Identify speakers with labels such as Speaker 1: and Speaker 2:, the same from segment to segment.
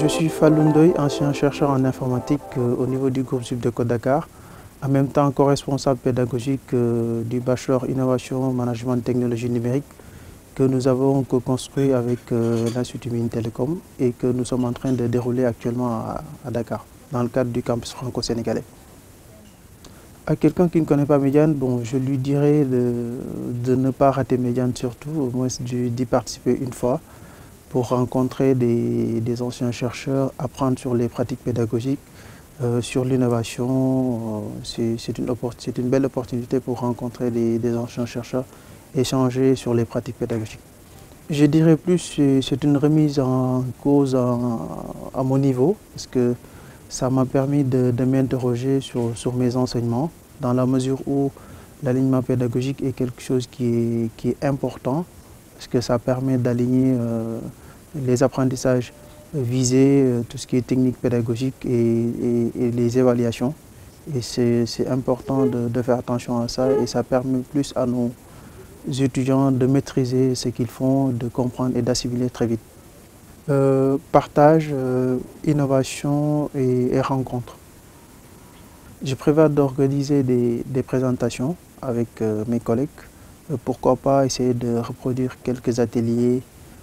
Speaker 1: Je suis Falundoy, ancien chercheur en informatique euh, au niveau du groupe Sud de Côte Dakar, en même temps co-responsable pédagogique euh, du bachelor Innovation, Management, Technologie numérique que nous avons co-construit avec euh, l'Institut Mine Télécom et que nous sommes en train de dérouler actuellement à, Dakar, dans le cadre du campus franco-sénégalais. À quelqu'un qui ne connaît pas Médiane, bon, je lui dirais de, de ne pas rater Médiane surtout, au moins d'y participer une fois pour rencontrer des, des, anciens chercheurs, apprendre sur les pratiques pédagogiques, euh, sur l'innovation. Euh, c'est une, une, belle opportunité pour rencontrer des, des, anciens chercheurs, échanger sur les pratiques pédagogiques. Je dirais plus c'est une remise en cause à mon niveau, parce que ça m'a permis de, de m'interroger sur, sur, mes enseignements, dans la mesure où l'alignement pédagogique est quelque chose qui est, qui est important, parce que ça permet d'aligner euh, les apprentissages visés, euh, tout ce qui est technique pédagogique et, les évaluations. Et c'est important de, faire attention à ça et ça permet plus à nos étudiants de maîtriser ce qu'ils font, de comprendre et d'assimiler très vite. Euh, partage, euh, innovation et, et, rencontre. Je prévois d'organiser des, présentations avec mes collègues. pourquoi pas essayer de reproduire quelques ateliers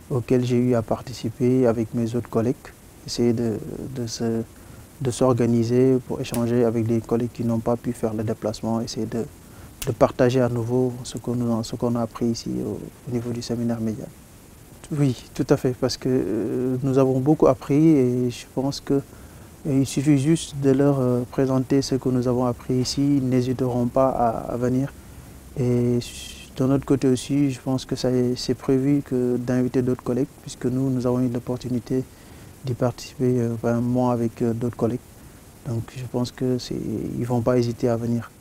Speaker 1: auxquels j'ai eu à participer avec mes autres collègues. Essayer de, de, se, de s'organiser pour échanger avec des collègues qui n'ont pas pu faire le déplacement. Essayer de, de partager à nouveau ce qu'on, a appris ici au, au niveau du séminaire média. Oui, tout à fait, parce que euh, nous avons beaucoup appris et je pense qu'il euh, suffit juste de leur euh, présenter ce que nous avons appris ici. Ils n'hésiteront pas à, à, venir. Et de notre côté aussi, je pense que c'est prévu d'inviter d'autres collègues, puisque nous, nous avons eu l'opportunité d'y participer, enfin, moi avec d'autres collègues. Donc je pense qu'ils ne vont pas hésiter à venir.